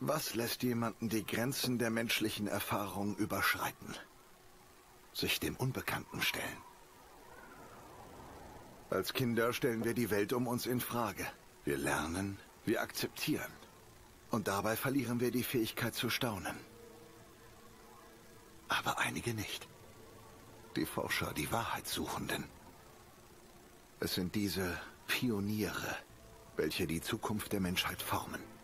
Was lässt jemanden die Grenzen der menschlichen Erfahrung überschreiten? Sich dem Unbekannten stellen. Als Kinder stellen wir die Welt um uns in Frage. Wir lernen, wir akzeptieren. Und dabei verlieren wir die Fähigkeit zu staunen. Aber einige nicht. Die Forscher, die Wahrheitssuchenden. Es sind diese Pioniere, welche die Zukunft der Menschheit formen.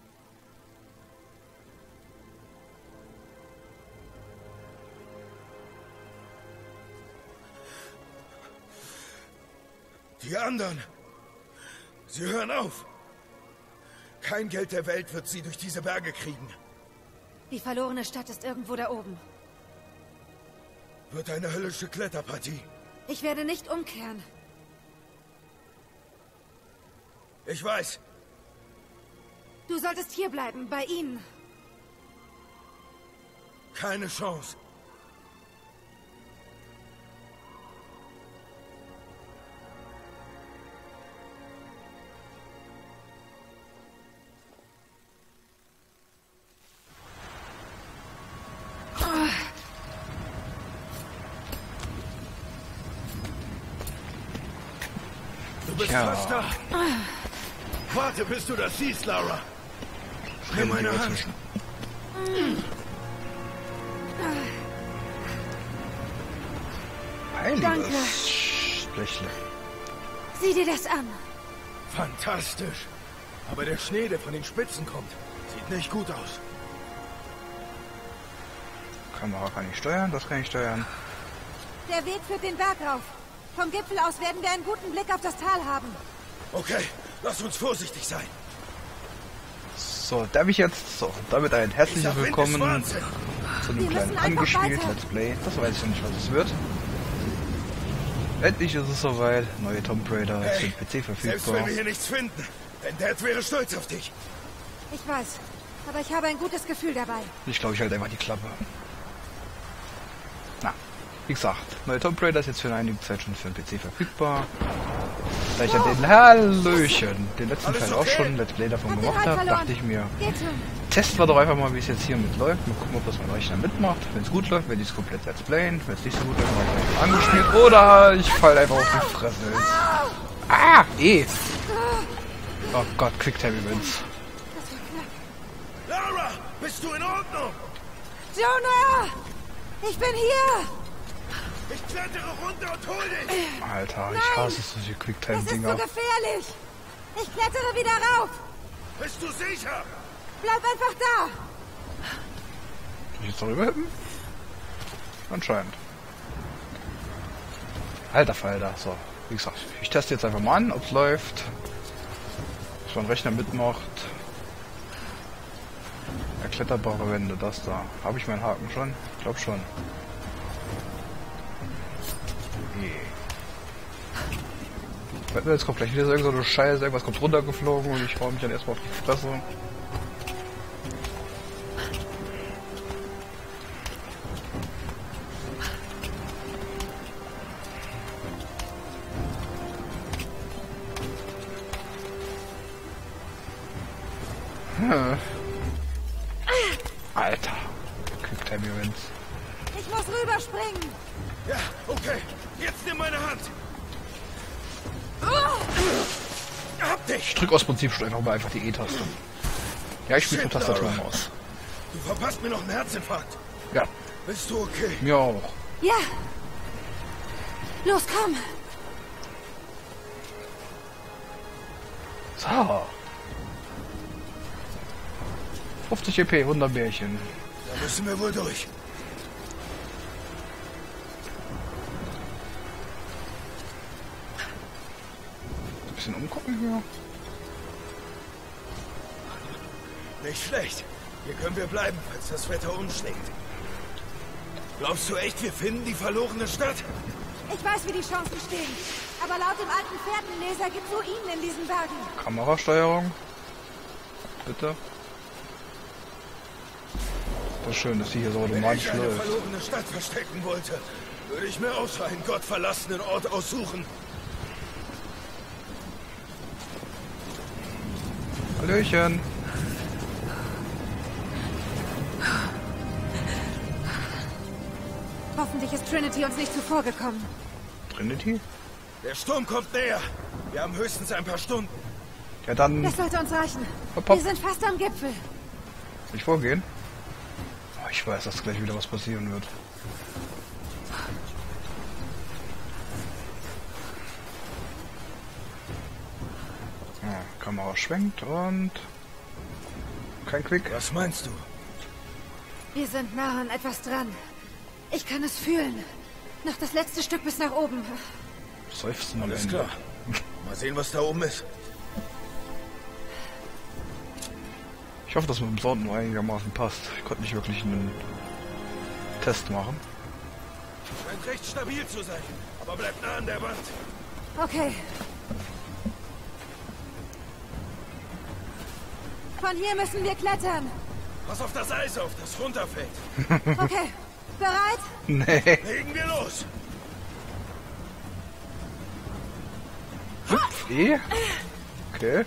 Die anderen. Sie hören auf. Kein Geld der Welt wird sie durch diese Berge kriegen. Die verlorene Stadt ist irgendwo da oben. Wird eine höllische Kletterpartie. Ich werde nicht umkehren. Ich weiß. Du solltest hierbleiben, bei ihnen. Keine Chance. Du bist Ja. fast da. Warte, bis du das siehst, Lara. Nimm meine Hand. Danke. Heiliges Blechle. Sieh dir das an. Fantastisch. Aber der Schnee, der von den Spitzen kommt, sieht nicht gut aus. Kamera kann ich steuern, das kann ich steuern. Der Weg führt den Berg rauf. Vom Gipfel aus werden wir einen guten Blick auf das Tal haben. Okay, lass uns vorsichtig sein. So, darf ich jetzt, so, damit ein herzliches ist Willkommen zu einem Wir kleinen müssen einfach angespielt. Let's Play. Das weiß ich noch nicht, was es wird. Endlich ist es soweit. Neue Tomb Raider ist Hey, für den PC Selbst wenn verfügbar. wir hier nichts finden, denn Dad wäre stolz auf dich. Ich weiß. Aber ich habe ein gutes Gefühl dabei. Ich glaube, ich halte einfach die Klappe. Wie gesagt, neue Tomb Raider ist jetzt für einige Zeit schon für den PC verfügbar. Da ich ja den Hallöchen, den letzten Teil auch schon ein Let's Play davon gemacht habe, dachte ich mir, testen wir doch einfach mal, wie es jetzt hier mit läuft. Mal gucken, ob das mein Rechner mitmacht. Wenn es gut läuft, werde ich es komplett Let's Playen. Wenn es nicht so gut läuft, mache ich einfach angespielt. Oder ich falle einfach auf die Fresse. Ah, eh. Oh Gott, Quicktime Events. Lara, bist du in Ordnung? Jonah! Ich bin hier! Ich klettere runter und hol dich. Alter, Nein. ich hasse solche Das ist so Quicktime-Dinger. gefährlich! Ich klettere wieder rauf! Bist du sicher? Bleib einfach da! Kann ich jetzt darüber hüppen? Anscheinend. Alter Falter, so. Wie gesagt, ich teste jetzt einfach mal an, ob es läuft. Ob mein Rechner mitmacht. Erkletterbare Wände, das da. Habe ich meinen Haken schon? Ich glaube schon. Jetzt kommt gleich wieder so irgend so eine Scheiße, irgendwas kommt runtergeflogen und ich hau mich dann erstmal auf die Fresse. Prinzip schon einfach mal einfach die E-Taste. Ja, ich spiele von Tastatur und. Maus. Du verpasst mir noch einen Herzinfarkt. Ja, Bist du okay? mir auch. Ja! Los, komm! So. 50 EP, Wunderbärchen. Da müssen wir wohl durch. Ein bisschen umgucken hier. Nicht schlecht. Hier können wir bleiben, falls das Wetter umschlägt. Glaubst du echt, wir finden die verlorene Stadt? Ich weiß, wie die Chancen stehen. Aber laut dem alten Fährtenleser gibt es Ruinen in diesen Bergen. Kamerasteuerung. Bitte. Das ist schön, dass die hier so Wenn ich automatisch eine läuft. verlorene Stadt verstecken wollte, würde ich mir auch so einen gottverlassenen Ort aussuchen. Hallöchen. Hoffentlich ist Trinity uns nicht zuvorgekommen. Trinity? Der Sturm kommt näher. Wir haben höchstens ein paar Stunden. Ja, dann Das sollte uns reichen. Hopp, hopp. Wir sind fast am Gipfel. nicht vorgehen. Oh, ich weiß, dass gleich wieder was passieren wird. Ja, Kamera schwenkt und kein Quick. Was meinst du? Wir sind nah an etwas dran. Ich kann es fühlen. Noch das letzte Stück bis nach oben. Seufzen Alles Ende. klar. Mal sehen, was da oben ist. Ich hoffe, dass mit dem Sound nur einigermaßen passt. Ich konnte nicht wirklich einen Test machen. Scheint recht stabil zu sein. Aber bleibt nah an der Wand. Okay. Von hier müssen wir klettern. Pass auf das Eis auf, das runterfällt. Okay. Bereit? Nee. Legen wir los. E. Okay.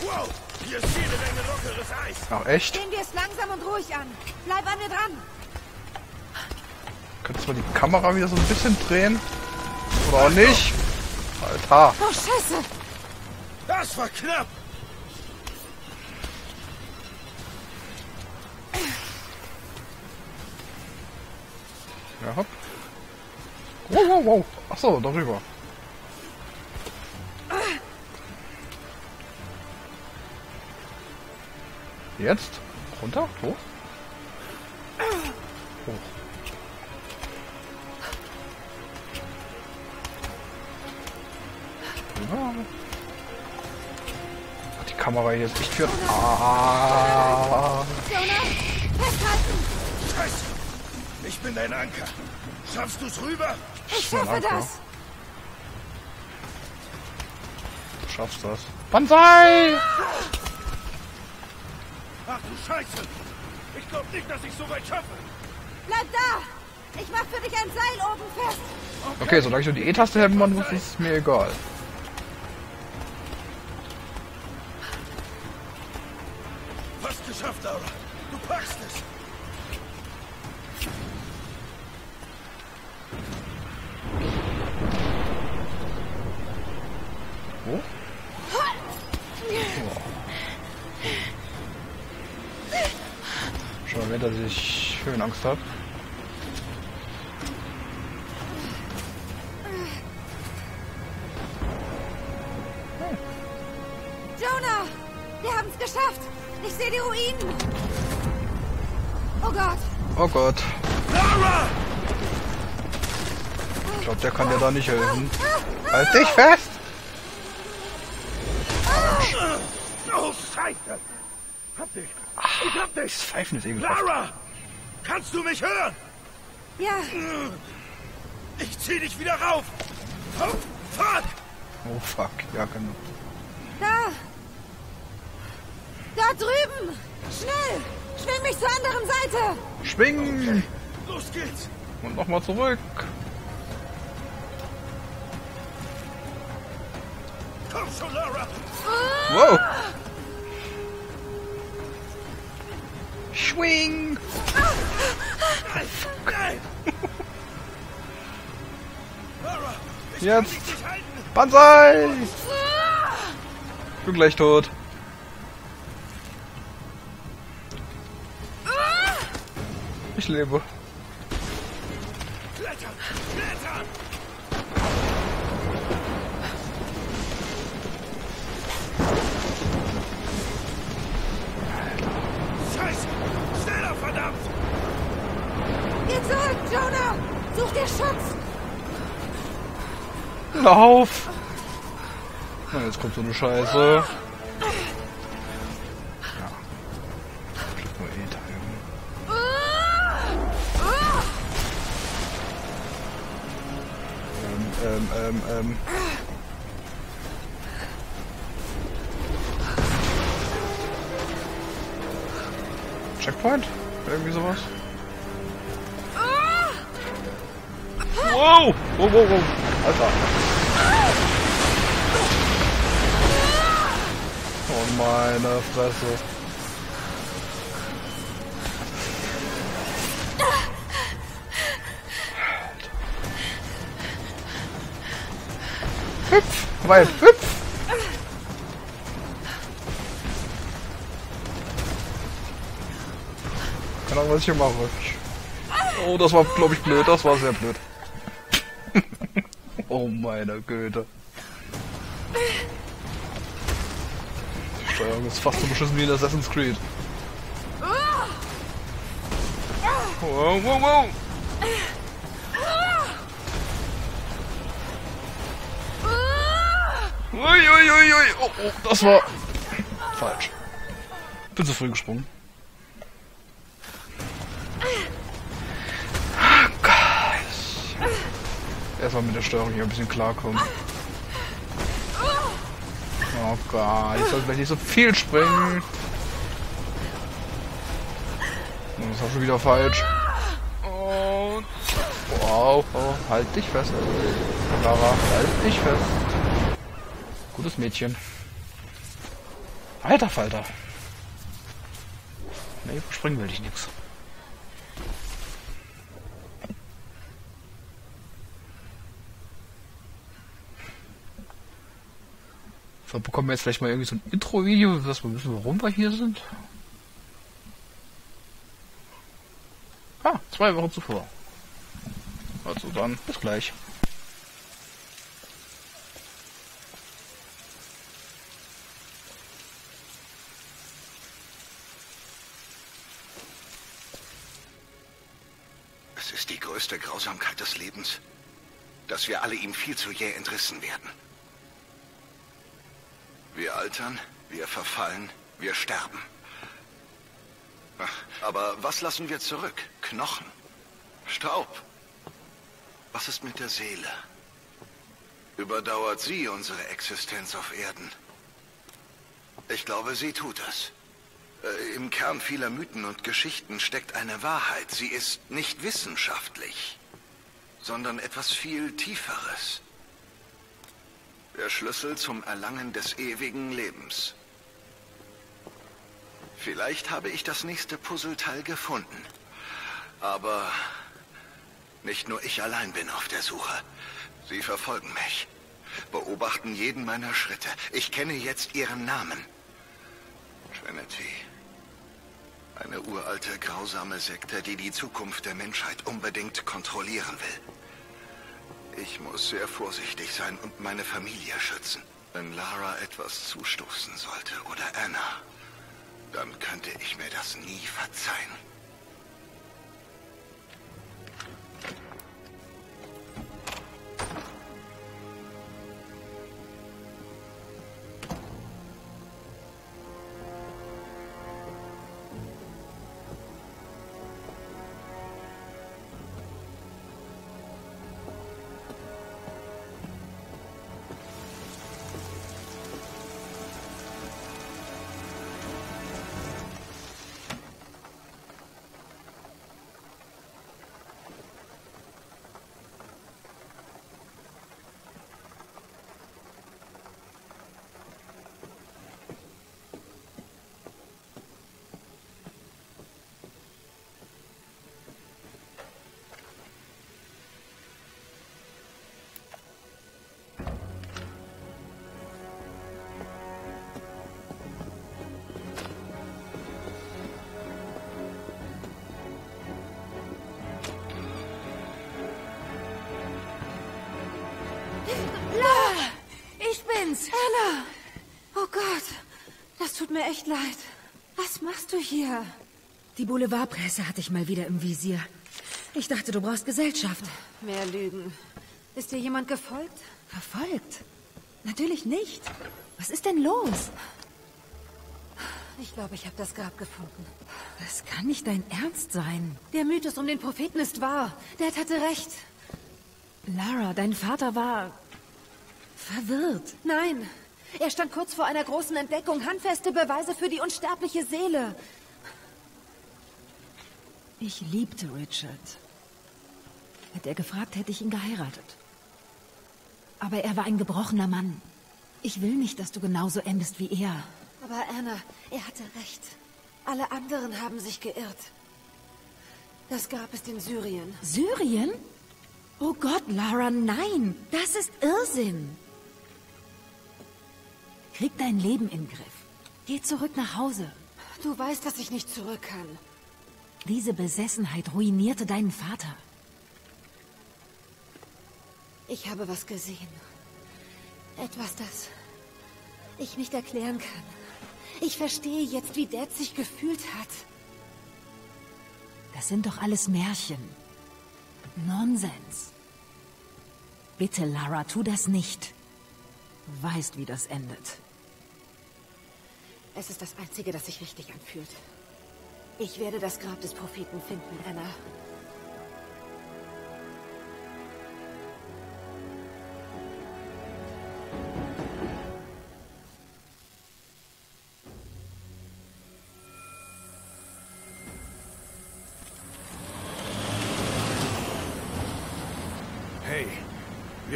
Wow, hier ist jede Menge lockeres Eis. Ach, echt? Gehen wir es langsam und ruhig an. Bleib an mir dran. Könntest du mal die Kamera wieder so ein bisschen drehen? Oder auch nicht? Alter. Oh, Scheiße. Das war knapp. Ja, hopp. Wow, wow, wow. Achso, darüber. Jetzt? Runter? Hoch? Kamera hier ist echt für... Ah. Ich bin dein Anker. Schaffst du's rüber? Ich schaffe Anker. das. Du schaffst das. Banzai! Ach du Scheiße. Ich glaub nicht, dass ich so weit schaffe. Bleib da. Ich mach für dich ein Seil oben fest. Okay, solange ich nur die E-Taste heben muss, ist es mir egal. Geschafft, Laura. Du packst es. Wo? Schon erwähnt, dass ich Höhenangst habe. Jonah, wir haben es geschafft. Ich sehe die Ruinen. Oh Gott. Oh Gott, Laura! ich glaube, der kann dir da nicht helfen. Halt dich fest! Oh, Scheiße. Hab dich. Ich hab dich. Das Pfeifen ist ekelhaft. Lara! Kannst du mich hören? Ja, Ich zieh dich wieder rauf. Oh, fuck! Oh fuck, ja genau. da. Da drüben. Schnell. Schwing mich zur anderen Seite. Schwingen! Los geht's. Und nochmal zurück. Komm schon, Laura. Wow! Schwing! Nein, nein. Laura, ich Jetzt. Banzai! Ich bin gleich tot. Ich lebe. Klettern, klettern. Scheiße, schneller, verdammt. Geh zurück, Jonah. Such dir Schutz. Lauf! Na, jetzt kommt so eine Scheiße. Ähm, ähm. Checkpoint? Irgendwie sowas? Wow! Wow, wow, wow! Alter! Oh meine Fresse. Hüpf, weit, hüpf! Keine Ahnung, was ich hier mache. Oh, das war, glaube ich, blöd. Das war sehr blöd. oh, meine Güte. Die Steuerung ist fast so beschissen wie in Assassin's Creed. Wow, wow, wow. Ui, ui, ui, ui. Oh, oh, das war falsch. Bin zu früh gesprungen. Oh Gott. Erstmal mit der Steuerung hier ein bisschen klarkommen. Oh Gott, ich soll vielleicht nicht so viel springen. Das war schon wieder falsch. Und wow, oh, halt dich fest. Lara, halt dich fest. Gutes Mädchen. Alter Falter. Nee, springen will ich nix. So, bekommen wir jetzt vielleicht mal irgendwie so ein Intro-Video, dass wir wissen, warum wir hier sind. Ah, zwei Wochen zuvor. Also dann, bis gleich. Ist die größte Grausamkeit des Lebens, dass wir alle ihm viel zu jäh entrissen werden. Wir altern, wir verfallen, wir sterben. Aber was lassen wir zurück? Knochen? Staub? Was ist mit der Seele? Überdauert sie unsere Existenz auf Erden? Ich glaube, sie tut es. Äh, Im Kern vieler Mythen und Geschichten steckt eine Wahrheit. Sie ist nicht wissenschaftlich, sondern etwas viel Tieferes. Der Schlüssel zum Erlangen des ewigen Lebens. Vielleicht habe ich das nächste Puzzleteil gefunden. Aber nicht nur ich allein bin auf der Suche. Sie verfolgen mich. Beobachten jeden meiner Schritte. Ich kenne jetzt ihren Namen. Trinity. Eine uralte, grausame Sekte, die die Zukunft der Menschheit unbedingt kontrollieren will. Ich muss sehr vorsichtig sein und meine Familie schützen. Wenn Lara etwas zustoßen sollte oder Anna, dann könnte ich mir das nie verzeihen. La! Ich bin's! Ella! Oh Gott, das tut mir echt leid. Was machst du hier? Die Boulevardpresse hatte ich mal wieder im Visier. Ich dachte, du brauchst Gesellschaft. Mehr Lügen. Ist dir jemand gefolgt? Verfolgt? Natürlich nicht. Was ist denn los? Ich glaube, ich habe das Grab gefunden. Das kann nicht dein Ernst sein. Der Mythos um den Propheten ist wahr. Dad hatte recht. Lara, dein Vater war verwirrt. Nein, er stand kurz vor einer großen Entdeckung. Handfeste Beweise für die unsterbliche Seele. Ich liebte Richard. Hätte er gefragt, hätte ich ihn geheiratet. Aber er war ein gebrochener Mann. Ich will nicht, dass du genauso endest wie er. Aber Anna, er hatte recht. Alle anderen haben sich geirrt. Das gab es in Syrien. Syrien? Oh Gott, Lara, nein! Das ist Irrsinn! Krieg dein Leben in den Griff. Geh zurück nach Hause. Du weißt, dass ich nicht zurück kann. Diese Besessenheit ruinierte deinen Vater. Ich habe was gesehen. Etwas, das ich nicht erklären kann. Ich verstehe jetzt, wie Dad sich gefühlt hat. Das sind doch alles Märchen. Nonsens. Bitte, Lara, tu das nicht. Du weißt, wie das endet. Es ist das Einzige, das sich richtig anfühlt. Ich werde das Grab des Propheten finden, Anna.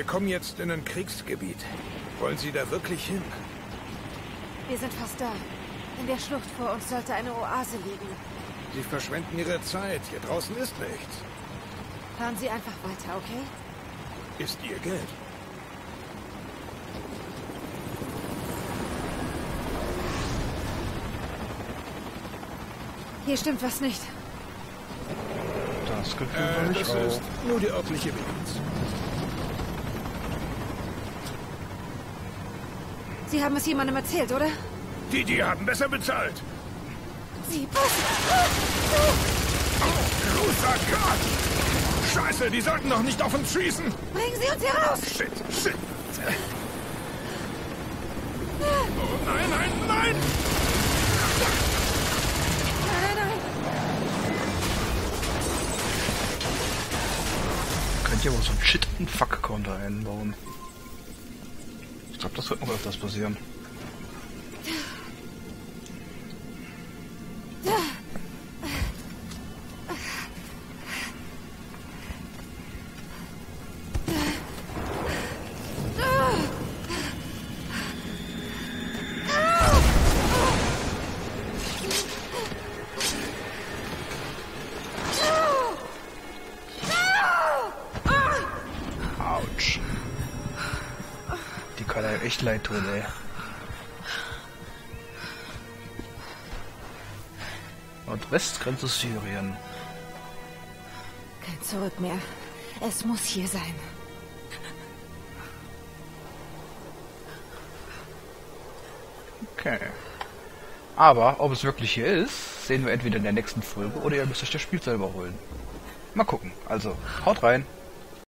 Wir kommen jetzt in ein Kriegsgebiet. Wollen Sie da wirklich hin? Wir sind fast da. In der Schlucht vor uns sollte eine Oase liegen. Sie verschwenden Ihre Zeit. Hier draußen ist nichts. Fahren Sie einfach weiter, okay? Ist Ihr Geld. Hier stimmt was nicht. Das Gefühl Äh, das ist nur die örtliche Bilanz. Sie haben es jemandem erzählt, oder? Die, die haben besser bezahlt. Sie passen. Großer Gott! Scheiße, die sollten doch nicht auf uns schießen. Bringen Sie uns hier raus! Shit, shit. Oh nein, nein, nein! Nein, nein. Könnt ihr aber so einen Shit und Fuck-Counter einbauen. Ich glaube, das wird noch öfters passieren. Echt leid tun, ey. Und Westgrenze Syrien. Kein Zurück mehr. Es muss hier sein. Okay. Aber ob es wirklich hier ist, sehen wir entweder in der nächsten Folge oder ihr müsst euch das Spiel selber holen. Mal gucken. Also, haut rein.